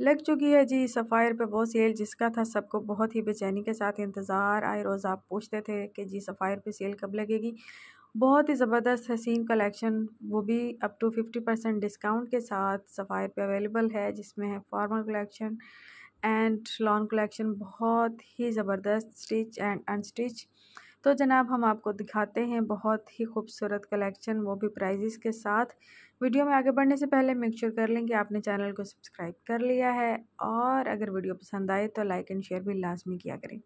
लग चुकी है जी सफ़ायर पे वो सेल जिसका था सबको बहुत ही बेचैनी के साथ इंतज़ार आए। रोज़ आप पूछते थे कि जी सफ़ायर पे सेल कब लगेगी? बहुत ही ज़बरदस्त हसीन कलेक्शन। वो भी up to fifty percent discount के साथ सफ़ायर पे अवेलेबल है, जिसमें है formal collection and lawn collection बहुत ही ज़बरदस्त स्टिच एंड अनस्टिच तो जनाब हम आपको दिखाते हैं बहुत ही खूबसूरत कलेक्शन वो भी प्राइजेस के साथ। वीडियो में आगे बढ़ने से पहले मेक श्योर कर लें कि आपने चैनल को सब्सक्राइब कर लिया है और अगर वीडियो पसंद आए तो लाइक एंड शेयर भी लाजमी किया करें।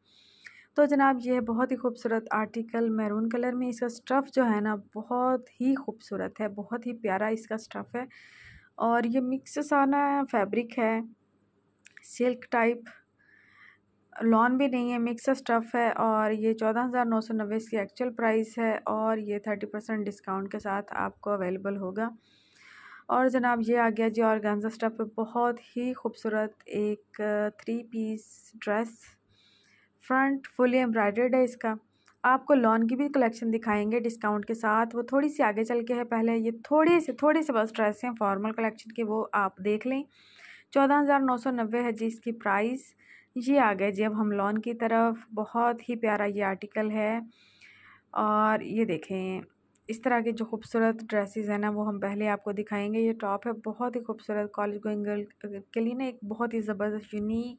तो जनाब, ये बहुत ही खूबसूरत आर्टिकल मैरून कलर में इसका स्टफ़ जो है ना, बहुत ही खूबसूरत है, बहुत ही प्यारा इसका स्टफ़ है और ये मिक्स साना फैब्रिक है सिल्क टाइप लॉन भी नहीं है मिक्स स्टफ़ है और ये चौदह हज़ार नौ सौ नब्बे इसकी एक्चुअल प्राइस है और ये थर्टी परसेंट डिस्काउंट के साथ आपको अवेलेबल होगा। और जनाब ये आ गया जी और गांजा स्टफ़ बहुत ही खूबसूरत एक three piece dress front fully embroidered है इसका। आपको लॉन की भी कलेक्शन दिखाएँगे डिस्काउंट के साथ। वो थोड़ी सी आगे चल के है पहले। ये थोड़ी से थोड़ी से बस ड्रेस हैं। फॉर्मल कलेक्शन के वो आप देख लें। चौदह हज़ार नौ सौ नब्बे है जी इसकी प्राइस ये आ गए जी अब हम लॉन की तरफ़। बहुत ही प्यारा ये आर्टिकल है। और ये देखें। इस तरह के जो खूबसूरत ड्रेसेस हैं ना, वो हम पहले आपको दिखाएँगे। ये टॉप है, बहुत ही खूबसूरत कॉलेज गोइंग गर्ल के लिए ना एक बहुत ही ज़बरदस्त यूनिक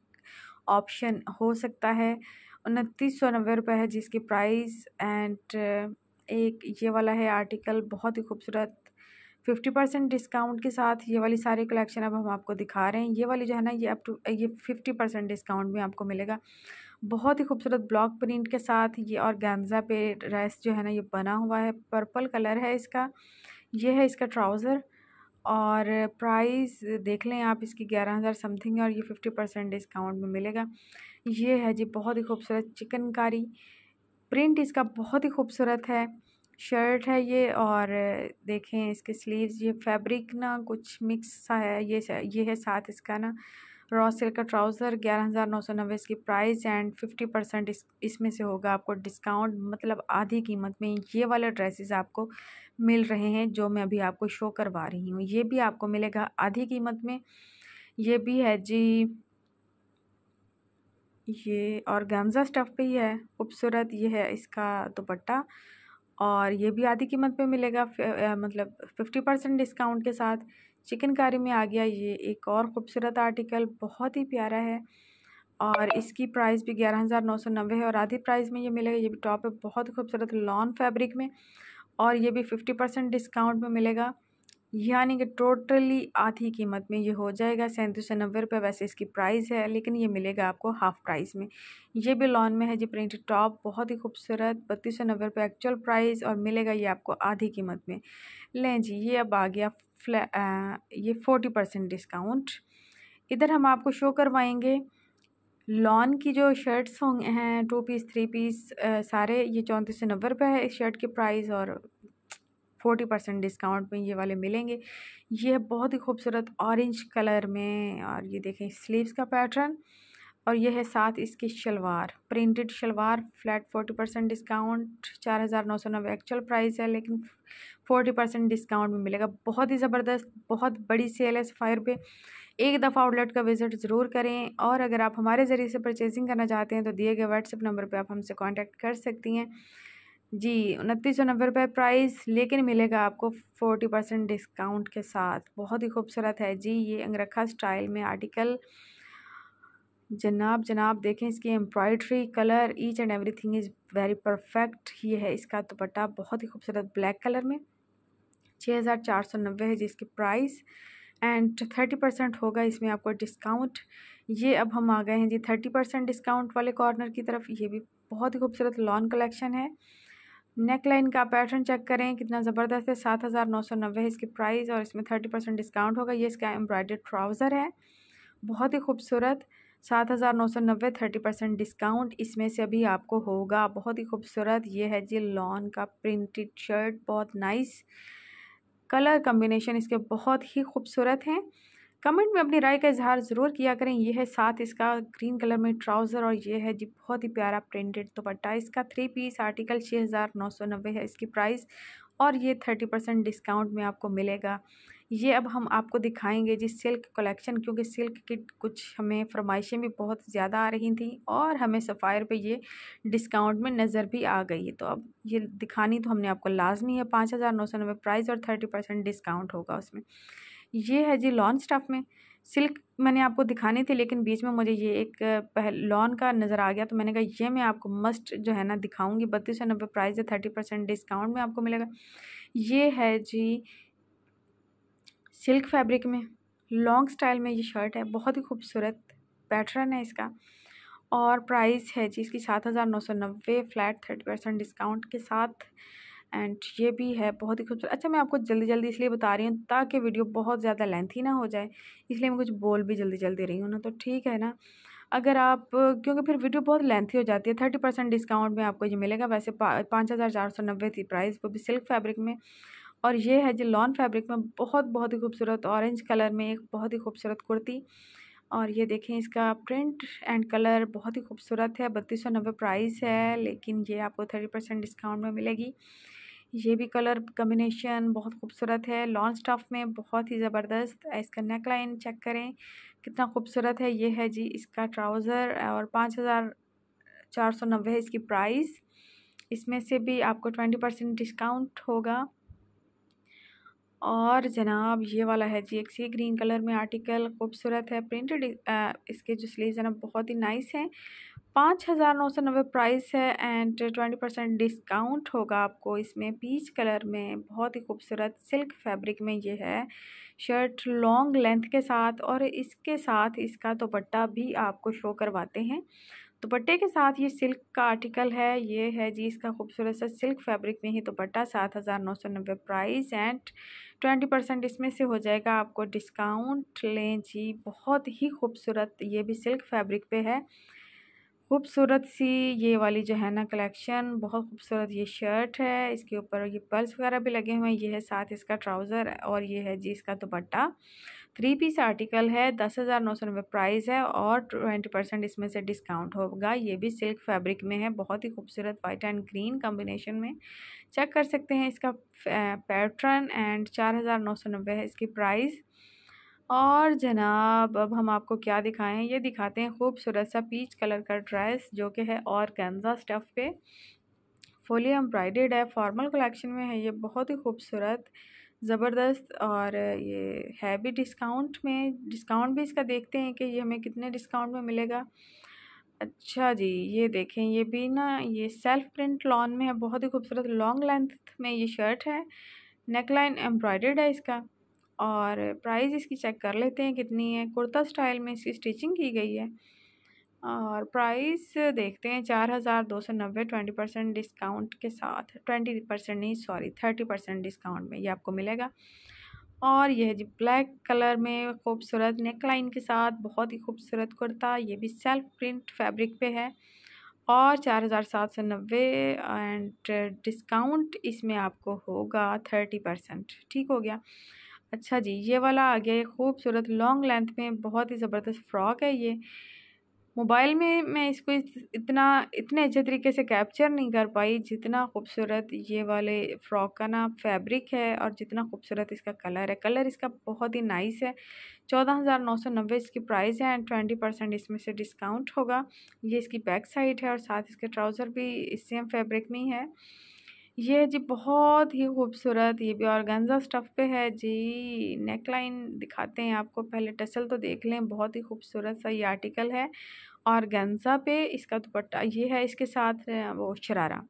ऑप्शन हो सकता है। उनतीस सौ नब्बे रुपये है जिसकी प्राइस एंड एक ये वाला है आर्टिकल, बहुत ही खूबसूरत फिफ्टी परसेंट डिस्काउंट के साथ ये वाली सारी कलेक्शन अब हम आपको दिखा रहे हैं। ये वाली जो है ना, ये अप टू ये फिफ्टी परसेंट डिस्काउंट भी आपको मिलेगा। बहुत ही खूबसूरत ब्लॉक प्रिंट के साथ ये और गैंजा पे ड्रेस जो है ना, ये बना हुआ है। पर्पल कलर है इसका। ये है इसका ट्राउज़र और प्राइस देख लें आप, इसकी ग्यारह हज़ार समथिंग है और ये फिफ्टी परसेंट डिस्काउंट में मिलेगा। ये है जी बहुत ही खूबसूरत चिकनकारी प्रिंट इसका बहुत ही खूबसूरत है। शर्ट है ये और देखें इसके स्लीव्स, ये फैब्रिक ना कुछ मिक्स सा है, ये ये है साथ इसका ना। रॉ सिल्क का ट्राउज़र ग्यारह हज़ार नौ सौ नब्बे इसकी प्राइस एंड फिफ्टी परसेंट इस, इसमें से होगा आपको डिस्काउंट मतलब आधी कीमत में ये वाले ड्रेसेस आपको मिल रहे हैं जो मैं अभी आपको शो करवा रही हूँ। ये भी आपको मिलेगा आधी कीमत में। ये भी है जी, ये और गमज़ा स्टफ़ पे ही, खूबसूरत, ये है इसका दुपट्टा। और ये भी आधी कीमत पे मिलेगा मतलब फिफ्टी परसेंट डिस्काउंट के साथ। चिकनकारी में आ गया ये एक और ख़ूबसूरत आर्टिकल, बहुत ही प्यारा है और इसकी प्राइस भी ग्यारह हज़ार नौ सौ नब्बे है और आधी प्राइस में ये मिलेगा, ये भी टॉप है, बहुत खूबसूरत लॉन फैब्रिक में और ये भी फिफ्टी परसेंट डिस्काउंट में मिलेगा। यानी कि टोटली आधी कीमत में ये हो जाएगा सैंतीस सौ नब्बे रुपये वैसे इसकी प्राइस है लेकिन ये मिलेगा आपको हाफ़ प्राइस में। ये भी लॉन में है जी प्रिंटेड टॉप बहुत ही खूबसूरत बत्तीस सौ नब्बे रुपये एक्चुअल प्राइस और मिलेगा ये आपको आधी कीमत में। लें जी ये अब आ गया फ्लै ये फोर्टी परसेंट डिस्काउंट। इधर हम आपको शो करवाएँगे लॉन की जो शर्ट्स होंगे हैं टू पीस थ्री पीस आ, सारे ये चौंतीस सौ नब्बे रुपये है इस शर्ट की प्राइस और फोर्टी परसेंट डिस्काउंट में ये वाले मिलेंगे। ये बहुत ही खूबसूरत ऑरेंज कलर में और ये देखें स्लीव्स का पैटर्न और यह है साथ इसकी salwar, printed salwar, flat forty percent discount, चार हज़ार नौ सौ नब्बे एक्चुअल प्राइस है, लेकिन फोर्टी परसेंट डिस्काउंट में मिलेगा। बहुत ही ज़बरदस्त, बहुत बड़ी सेल है सफ़ायर पे। एक दफ़ा आउटलेट का विज़िट ज़रूर करें और अगर आप हमारे ज़रिए से परचेजिंग करना चाहते हैं तो दिए गए व्हाट्सएप नंबर पर आप हमसे कॉन्टैक्ट कर सकती हैं। जी, उनतीस सौ नब्बे रुपये प्राइस लेकिन मिलेगा आपको फोर्टी परसेंट डिस्काउंट के साथ। बहुत ही खूबसूरत है जी, ये अंगरखा स्टाइल में आर्टिकल जनाब जनाब, देखें इसकी embroidery colour each and everything is very perfect ये है इसका दुपट्टा बहुत ही खूबसूरत ब्लैक कलर में। छः हज़ार चार सौ नब्बे है जिसकी प्राइस एंड थर्टी परसेंट होगा इसमें आपको डिस्काउंट ये अब हम आ गए हैं जी थर्टी परसेंट डिस्काउंट वाले कॉर्नर की तरफ़। ये भी बहुत ही खूबसूरत लॉन कलेक्शन है। नेक लाइन का पैटर्न चेक करें, कितना ज़बरदस्त है, सात हज़ार नौ सौ नब्बे इसकी प्राइस और इसमें थर्टी परसेंट डिस्काउंट होगा। ये इसका एम्ब्रॉयडर्ड ट्राउज़र है, बहुत ही खूबसूरत, सात हज़ार नौ सौ नब्बे थर्टी परसेंट डिस्काउंट इसमें से अभी आपको होगा। बहुत ही खूबसूरत, ये है जी लॉन का प्रिंटेड शर्ट, बहुत नाइस कलर कम्बिनेशन इसके बहुत ही खूबसूरत हैं। कमेंट में अपनी राय का इजहार ज़रूर किया करें। यह है साथ इसका ग्रीन कलर में ट्राउज़र और ये है जी बहुत ही प्यारा प्रिंटेड दुपट्टा। इसका थ्री पीस आर्टिकल छः हज़ार नौ सौ नब्बे है इसकी प्राइस और ये थर्टी परसेंट डिस्काउंट में आपको मिलेगा। ये अब हम आपको दिखाएँगे जी सिल्क कलेक्शन क्योंकि सिल्क की कुछ हमें फरमाइशें भी बहुत ज़्यादा आ रही थी और हमें सफ़ायर पे ये डिस्काउंट में नज़र भी आ गई है। तो अब ये दिखानी तो हमने आपको लाजमी है। पाँच हज़ार नौ सौ नब्बे प्राइस और थर्टी परसेंट डिस्काउंट होगा उसमें। ये है जी लॉन स्टफ़ में। सिल्क मैंने आपको दिखानी थी, लेकिन बीच में मुझे ये एक पहल लॉन का नज़र आ गया तो मैंने कहा, ये मैं आपको मस्ट जो है ना दिखाऊँगी। बत्तीस सौ नब्बे प्राइस है थर्टी परसेंट डिस्काउंट में आपको मिलेगा। ये है जी सिल्क फैब्रिक में। लॉन्ग स्टाइल में ये शर्ट है, बहुत ही खूबसूरत पैटर्न है इसका। और प्राइस है जी इसकी सात हज़ार नौ सौ नब्बे फ्लैट थर्टी परसेंट डिस्काउंट के साथ। एंड ये भी है बहुत ही खूबसूरत। अच्छा मैं आपको जल्दी जल्दी इसलिए बता रही हूँ ताकि वीडियो बहुत ज़्यादा लेंथी ना हो जाए, इसलिए मैं कुछ बोल भी जल्दी जल्दी रही हूँ ना तो ठीक है ना? अगर आप, क्योंकि फिर वीडियो बहुत लेंथी हो जाती है, थर्टी परसेंट डिस्काउंट में आपको ये मिलेगा, वैसे पाँच हज़ार चार सौ नब्बे थी प्राइस, वो भी सिल्क फैब्रिक में। और ये है जो लॉन फैब्रिक में बहुत बहुत ही खूबसूरत ऑरेंज कलर में एक बहुत ही खूबसूरत कुर्ती। और ये देखें इसका प्रिंट एंड कलर बहुत ही खूबसूरत है, बत्तीस सौ नब्बे प्राइस है, लेकिन ये आपको थर्टी परसेंट डिस्काउंट में मिलेगी। ये भी कलर कम्बिनेशन बहुत खूबसूरत है। लॉन स्टफ़ में बहुत ही ज़बरदस्त। इसका नेक लाइन चेक करें, कितना खूबसूरत है ये है जी इसका ट्राउज़र और पाँच हज़ार चार सौ नब्बे है इसकी प्राइस। इसमें से भी आपको ट्वेंटी परसेंट डिस्काउंट होगा। और जनाब ये वाला है जी एक सी ग्रीन कलर में आर्टिकल, खूबसूरत है। प्रिंटेड इसके जो स्लीव्स हैं ना, बहुत ही नाइस हैं। पाँच हज़ार नौ सौ नब्बे प्राइस है एंड ट्वेंटी परसेंट डिस्काउंट होगा आपको। इसमें पीच कलर में बहुत ही खूबसूरत सिल्क फैब्रिक में ये है। शर्ट लॉन्ग लेंथ के साथ और इसके साथ इसका दुपट्टा भी आपको शो करवाते हैं। दुपट्टे के साथ ये सिल्क का आर्टिकल है। ये है जी इसका खूबसूरत सा सिल्क फैब्रिक में ही दुपट्टा, सात हज़ार नौ सौ नब्बे प्राइस एंड ट्वेंटी परसेंट इसमें से हो जाएगा आपको डिस्काउंट लें जी, बहुत ही खूबसूरत ये भी सिल्क फैब्रिक पे है। खूबसूरत सी ये वाली जो है ना कलेक्शन, बहुत खूबसूरत ये शर्ट है, इसके ऊपर ये पर्स वगैरह भी लगे हुए हैं, ये है साथ इसका ट्राउज़र और ये है जी इसका दुपट्टा। थ्री पीस आर्टिकल है, दस हज़ार नौ सौ नब्बे प्राइस है और ट्वेंटी परसेंट इसमें से डिस्काउंट होगा। ये भी सिल्क फैब्रिक में है, बहुत ही खूबसूरत वाइट एंड ग्रीन कॉम्बिनेशन में। चेक कर सकते हैं इसका पैटर्न एंड चार हज़ार नौ सौ नब्बे है इसकी प्राइस। और जनाब, अब हम आपको क्या दिखाएँ? ये दिखाते हैं खूबसूरत सा पीच कलर का ड्रेस जो कि है और गेंजा स्टफ़ पे। फुली एम्ब्रॉयडेड है, फॉर्मल कलेक्शन में है ये, बहुत ही खूबसूरत, ज़बरदस्त और ये है भी डिस्काउंट में, डिस्काउंट भी इसका देखते हैं कि ये हमें कितने डिस्काउंट में मिलेगा। अच्छा जी, ये देखें, ये भी ना, ये सेल्फ प्रिंट लॉन में है, बहुत ही खूबसूरत, लॉन्ग लेंथ में ये शर्ट है नेक लाइन है इसका। और प्राइस इसकी चेक कर लेते हैं कितनी है। कुर्ता स्टाइल में इसकी स्टिचिंग की गई है। और प्राइस देखते हैं चार हज़ार दो सौ नब्बे, ट्वेंटी परसेंट डिस्काउंट के साथ। ट्वेंटी परसेंट नहीं, सॉरी, थर्टी परसेंट डिस्काउंट में ये आपको मिलेगा। और यह जी ब्लैक कलर में खूबसूरत नेक लाइन के साथ, बहुत ही खूबसूरत कुर्ता। ये भी सेल्फ प्रिंट फैब्रिक पे है। और चार हज़ार सात सौ नब्बे एंड डिस्काउंट इसमें आपको होगा थर्टी परसेंट। ठीक हो गया। अच्छा जी, ये वाला आ गया, ये खूबसूरत लॉन्ग लेंथ में बहुत ही ज़बरदस्त फ़्रॉक है ये। मोबाइल में मैं इसको इतना, इतने अच्छे तरीके से कैप्चर नहीं कर पाई, जितना खूबसूरत ये वाले फ़्रॉक का ना फैब्रिक है और जितना खूबसूरत इसका कलर है। कलर इसका बहुत ही नाइस है। चौदह हज़ार नौ सौ नब्बे इसकी प्राइस है एंड ट्वेंटी परसेंट इसमें से डिस्काउंट होगा। ये इसकी बैक साइड है और साथ इसके ट्राउज़र भी सेम फैब्रिक में ही है। ये जी बहुत ही खूबसूरत, ये भी ऑर्गेन्जा स्टफ़ पे है जी। नेक लाइन दिखाते हैं आपको, पहले टसल तो देख लें, बहुत ही खूबसूरत सा ये आर्टिकल है। ऑर्गेन्जा पे इसका दुपट्टा, ये है इसके साथ वो शरारा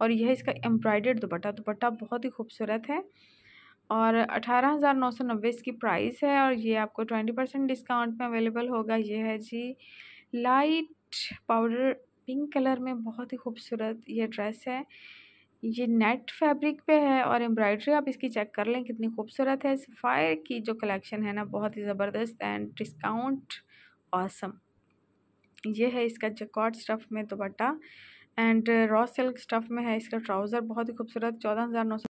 और यह इसका एम्ब्रॉयडर्ड दुपट्टा दुपट्टा बहुत ही खूबसूरत है और अठारह हज़ार नौ सौ नब्बे इसकी प्राइस है और ये आपको ट्वेंटी परसेंट डिस्काउंट में अवेलेबल होगा। ये है जी लाइट पाउडर पिंक कलर में बहुत ही खूबसूरत ये ड्रेस है। ये नेट फैब्रिक पे है और एम्ब्रॉयडरी आप इसकी चेक कर लें, कितनी खूबसूरत है। सफ़ायर की जो कलेक्शन है ना, बहुत ही ज़बरदस्त एंड डिस्काउंट ऑसम। ये है इसका जकॉट स्टफ़ में dupatta and raw silk stuff में है इसका ट्राउज़र, बहुत ही खूबसूरत, चौदह हज़ार नौ सौ